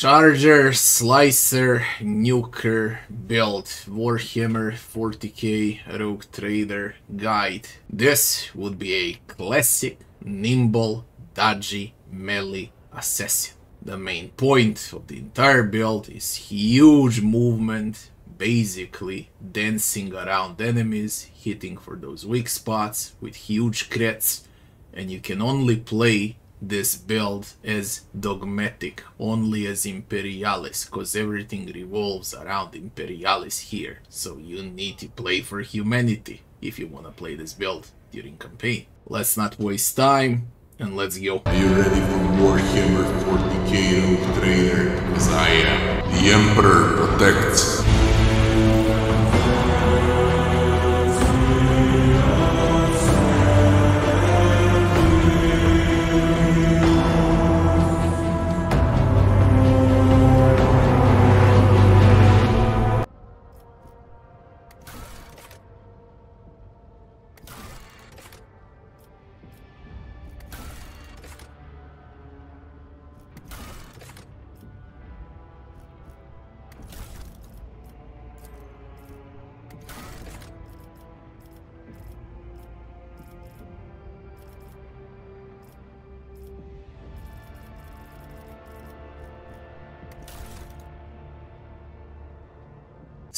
Charger, Slicer, Nuker, Build, Warhammer 40k, Rogue Trader, Guide. This would be a classic, nimble, dodgy, melee assassin. The main point of the entire build is huge movement, basically dancing around enemies, hitting for those weak spots with huge crits, and you can only play this build as dogmatic, only as Imperialis, because everything revolves around Imperialis here, so you need to play for humanity if you want to play this build during campaign. Let's not waste time, and let's go. Are you ready for Warhammer 40k Rogue Trader? As I am. The Emperor protects.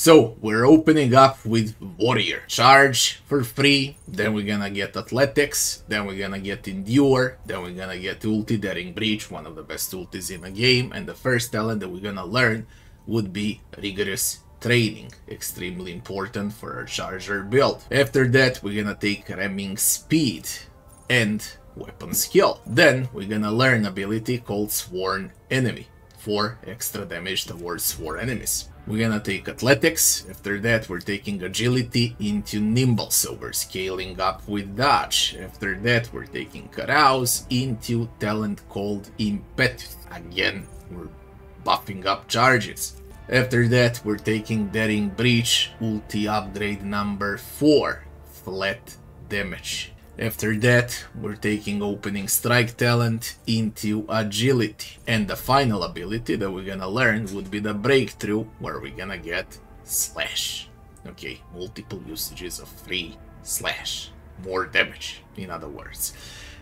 So, we're opening up with Warrior. Charge for free, then we're gonna get Athletics, then we're gonna get Endure, then we're gonna get Ulti, Daring Breach, one of the best ultis in the game, and the first talent that we're gonna learn would be Rigorous Training, extremely important for our Charger build. After that, we're gonna take Ramming Speed and Weapon Skill. Then, we're gonna learn ability called Sworn Enemy, for extra damage towards sworn enemies. We're gonna take athletics, after that we're taking agility into nimble, so we're scaling up with dodge. After that we're taking carouse into talent called impetus. Again, we're buffing up charges. After that we're taking daring breach, ulti upgrade number 4, flat damage. After that, we're taking opening strike talent into agility. And the final ability that we're gonna learn would be the breakthrough, where we're gonna get slash. Okay, multiple usages of free slash. More damage, in other words.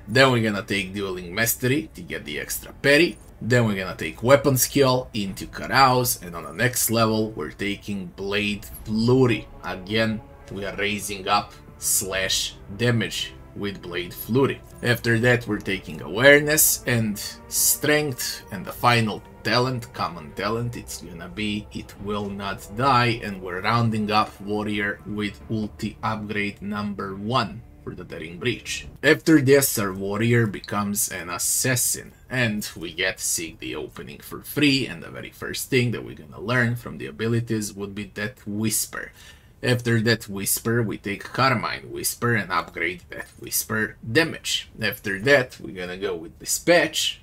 Then we're gonna take dueling mastery to get the extra parry. Then we're gonna take weapon skill into carouse, and on the next level we're taking blade flurry. Again, we are raising up slash damage with Blade Flurry. After that we're taking awareness and strength and the final talent, common talent, it's gonna be it will not die and we're rounding up warrior with ulti upgrade number 1 for the Daring Breach. After this our warrior becomes an assassin and we get to see the opening for free and the very first thing that we're gonna learn from the abilities would be Death Whisper. After Death Whisper, we take Carmine Whisper and upgrade Death Whisper damage. After that, we're gonna go with Dispatch,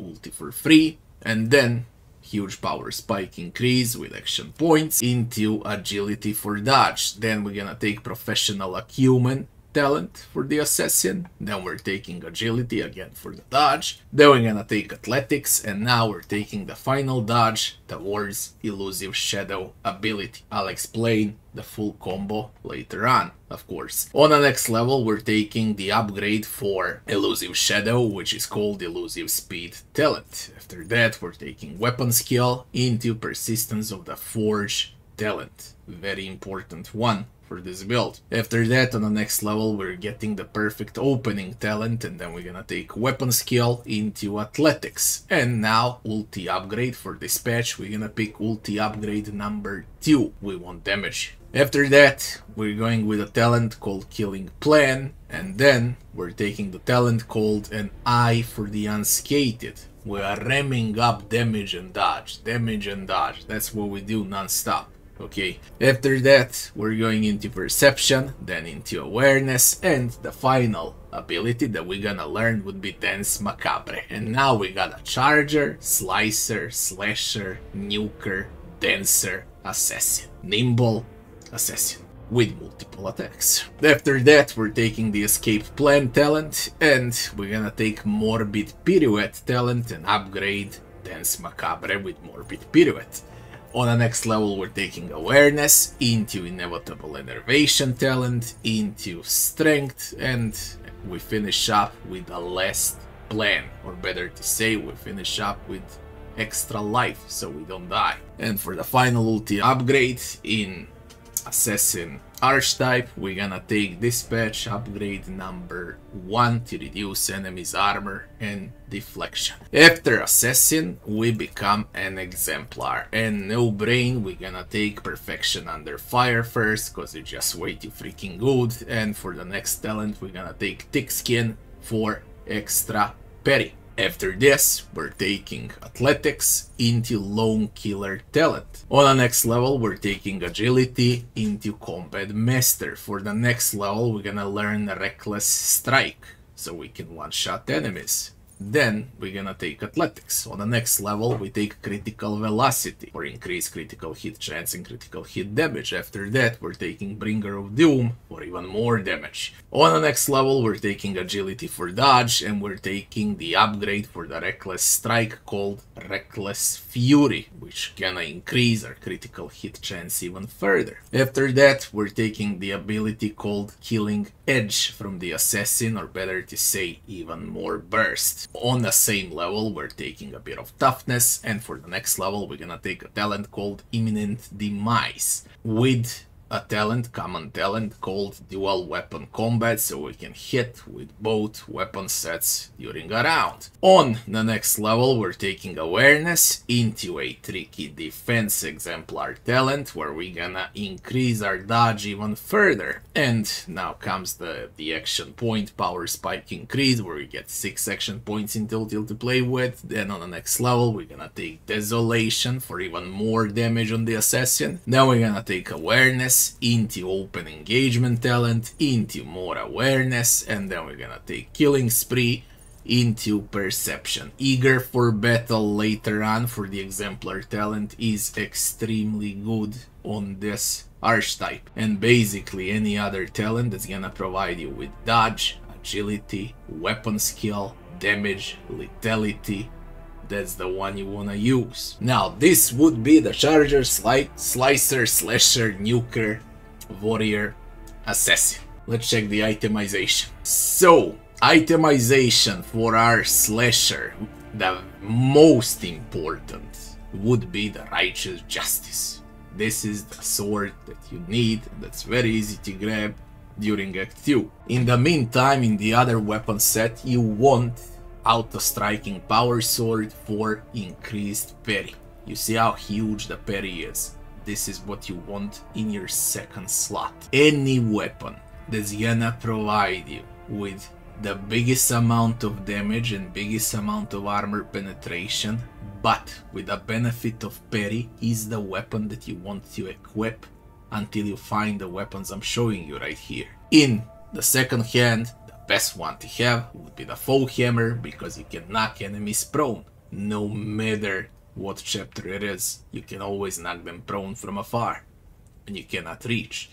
ulti for free, and then huge power spike increase with action points into agility for dodge. Then we're gonna take Professional Acumen talent for the assassin, then we're taking agility again for the dodge, then we're gonna take athletics, and now we're taking the final dodge towards elusive shadow ability. I'll explain the full combo later on, of course. On the next level, we're taking the upgrade for elusive shadow, which is called elusive speed talent. After that, we're taking weapon skill into persistence of the forge talent. Very important one for this build. After that, on the next level, we're getting the perfect opening talent, and then we're gonna take weapon skill into athletics. And now, ulti upgrade for dispatch, we're gonna pick ulti upgrade number 2. We want damage. After that, we're going with a talent called Killing Plan, and then we're taking the talent called an Eye for the Unscated. We are ramming up damage and dodge, damage and dodge. That's what we do non-stop. Okay, after that, we're going into perception, then into awareness, and the final ability that we're gonna learn would be Danse Macabre. And now we got a Charger, Slicer, Slasher, Nuker, Dancer, Assassin. Nimble, Assassin. With multiple attacks. After that, we're taking the Escape Plan talent, and we're gonna take Morbid Pirouette talent and upgrade Danse Macabre with Morbid Pirouette. On the next level, we're taking awareness into inevitable enervation talent, into strength, and we finish up with the last plan, or better to say, we finish up with extra life so we don't die. And for the final ulti upgrade in Assassin Archetype, we're gonna take Dispatch upgrade number 1 to reduce enemy's armor and deflection. After Assassin, we become an Exemplar, and no brain, we're gonna take Perfection Under Fire first, cause it's just way too freaking good, and for the next talent, we're gonna take Thick Skin for extra Petty. After this, we're taking Athletics into Lone Killer Talent. On the next level, we're taking Agility into Combat Master. For the next level, we're gonna learn Reckless Strike, so we can one-shot enemies. Then we're gonna take athletics. On the next level, we take critical velocity for increased critical hit chance and critical hit damage. After that, we're taking Bringer of Doom for even more damage. On the next level, we're taking agility for dodge and we're taking the upgrade for the reckless strike called Reckless Fury, which gonna increase our critical hit chance even further. After that, we're taking the ability called Killing Edge from the Assassin, or better to say, even more burst. On the same level, we're taking a bit of toughness, and for the next level, we're gonna take a talent called Imminent Demise. With a talent, common talent called dual weapon combat so we can hit with both weapon sets during a round. On the next level we're taking awareness into a tricky defense exemplar talent where we're gonna increase our dodge even further. And now comes the, the action point power spike increase where we get 6 action points in total to play with. Then on the next level we're gonna take desolation for even more damage on the assassin. Then we're gonna take awareness into open engagement talent, into more awareness, and then we're gonna take killing spree into perception. Eager for battle later on for the exemplar talent is extremely good on this archetype. And basically any other talent that's gonna provide you with dodge, agility, weapon skill, damage, lethality, that's the one you wanna use. Now, this would be the Charger, Sli Slicer, Slasher, Nuker, Warrior, Assassin. Let's check the itemization. So, itemization for our Slasher, the most important would be the Righteous Justice. This is the sword that you need, that's very easy to grab during Act 2. In the meantime, in the other weapon set, you want auto striking power sword for increased parry. You see how huge the parry is. This is what you want in your second slot. Any weapon that's gonna provide you with the biggest amount of damage and biggest amount of armor penetration, but with the benefit of parry is the weapon that you want to equip until you find the weapons I'm showing you right here. In the second hand, best one to have would be the Foe Hammer because you can knock enemies prone. No matter what chapter it is, you can always knock them prone from afar and you cannot reach.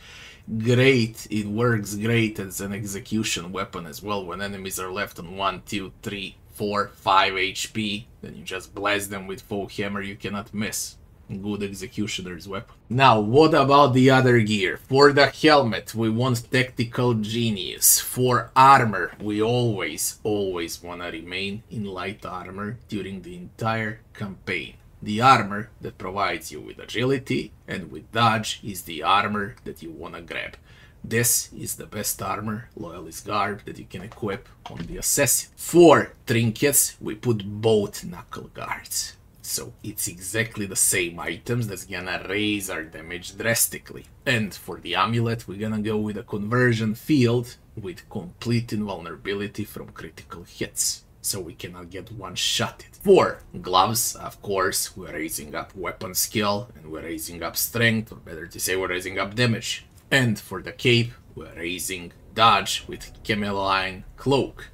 Great, it works great as an execution weapon as well when enemies are left on 1, 2, 3, 4, 5 HP, then you just blast them with Foe Hammer you cannot miss good executioner's weapon. Now, what about the other gear? For the helmet, we want Tactical Genius. For armor, we always, always want to remain in light armor during the entire campaign. The armor that provides you with agility and with dodge is the armor that you want to grab. This is the best armor, Loyalist Garb, that you can equip on the Assassin. For trinkets, we put both knuckle guards. So it's exactly the same items that's gonna raise our damage drastically. And for the amulet, we're gonna go with a conversion field with complete invulnerability from critical hits. So we cannot get one-shotted. For gloves, of course, we're raising up weapon skill and we're raising up strength, or better to say we're raising up damage. And for the cape, we're raising dodge with Cameline Cloak.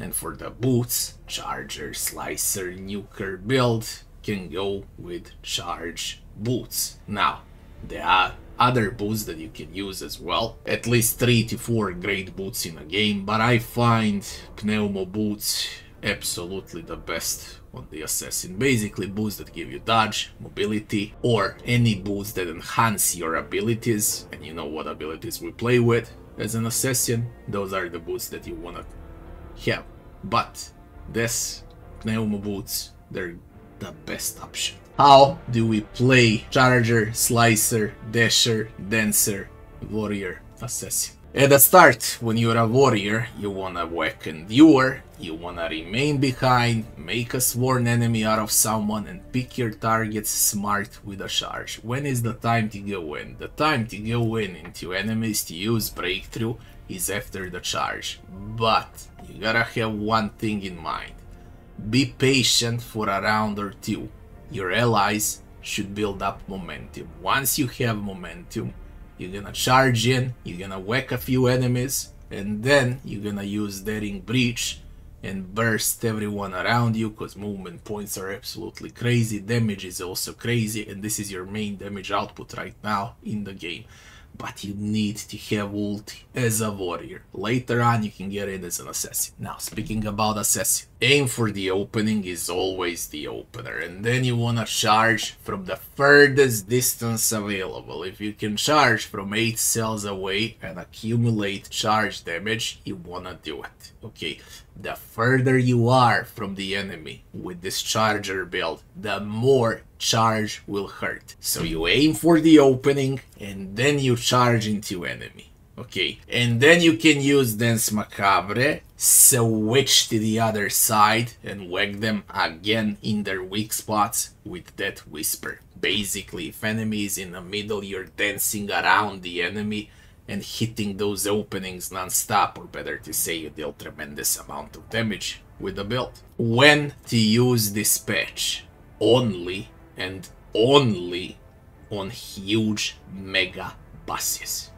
And for the boots, Charger, Slicer, Nuker build can go with Charge boots. Now, there are other boots that you can use as well. At least 3 to 4 great boots in a game, but I find Pneumo boots absolutely the best on the assassin. Basically boots that give you dodge, mobility, or any boots that enhance your abilities, and you know what abilities we play with as an assassin, those are the boots that you wanna have. But this pneumo boots, they're the best option. How do we play Charger, Slicer, Dasher, Dancer, Warrior, Assassin? At the start, when you're a warrior, you wanna whack endure, you wanna remain behind, make a sworn enemy out of someone and pick your targets smart with a charge. When is the time to go in? The time to go in into enemies to use breakthrough is after the charge. But you gotta have one thing in mind. Be patient for a round or two. Your allies should build up momentum. Once you have momentum, you're gonna charge in, you're gonna whack a few enemies, and then you're gonna use Daring Breach and burst everyone around you because movement points are absolutely crazy, damage is also crazy, and this is your main damage output right now in the game but you need to have ult as a warrior. Later on you can get it as an assassin. Now speaking about assassin, aim for the opening is always the opener and then you wanna charge from the furthest distance available. If you can charge from 8 cells away and accumulate charge damage, you wanna do it. Okay, the further you are from the enemy with this charger build, the more charge will hurt. So you aim for the opening and then you charge into enemy. Okay, and then you can use Danse Macabre, switch to the other side and whack them again in their weak spots with Death Whisper. Basically, if enemy is in the middle, you're dancing around the enemy and hitting those openings non-stop, or better to say you deal tremendous amount of damage with the build. When to use Dispatch? Only and only on huge mega buses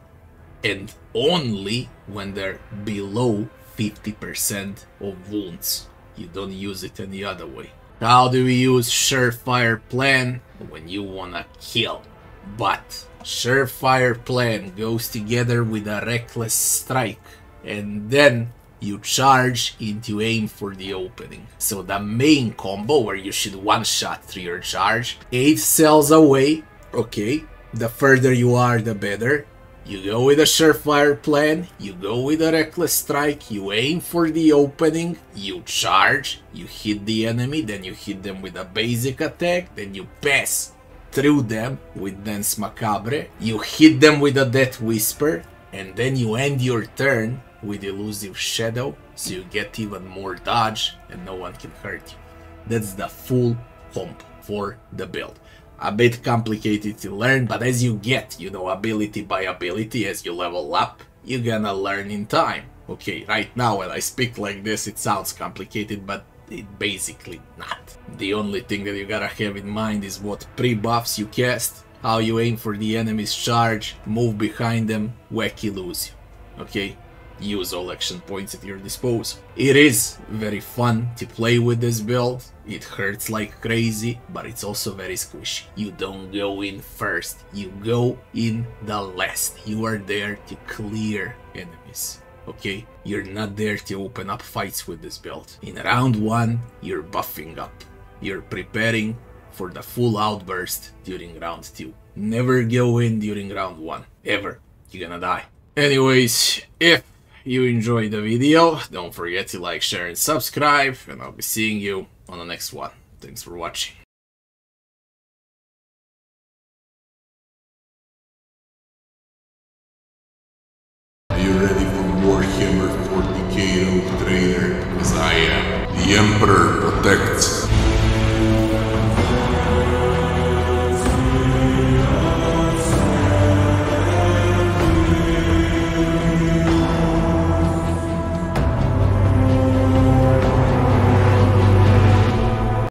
And only when they're below 50% of wounds. You don't use it any other way. How do we use Surefire Plan? When you wanna kill. But Surefire Plan goes together with a Reckless Strike. And then you charge into aim for the opening. So the main combo where you should one shot through your charge, 8 cells away, okay, the further you are the better. You go with a surefire plan, you go with a reckless strike, you aim for the opening, you charge, you hit the enemy, then you hit them with a basic attack, then you pass through them with Danse Macabre, you hit them with a Death Whisper, and then you end your turn with Elusive Shadow, so you get even more dodge and no one can hurt you. That's the full comp for the build. A bit complicated to learn, but as you get, you know, ability by ability, as you level up, you're gonna learn in time. Okay, right now when I speak like this, it sounds complicated, but it basically not. The only thing that you gotta have in mind is what pre-buffs you cast, how you aim for the enemy's charge, move behind them, whack elusive. Okay, use all action points at your disposal. It is very fun to play with this build, it hurts like crazy, but it's also very squishy. You don't go in first, you go in the last. You are there to clear enemies. Okay, you're not there to open up fights with this build. In round 1, you're buffing up. You're preparing for the full outburst during round 2. Never go in during round 1, ever. You're gonna die. Anyways, if you enjoyed the video, don't forget to like, share, and subscribe, and I'll be seeing you on the next one. Thanks for watching. Are you ready for Warhammer 40k Rogue Trader? As I am. The Emperor.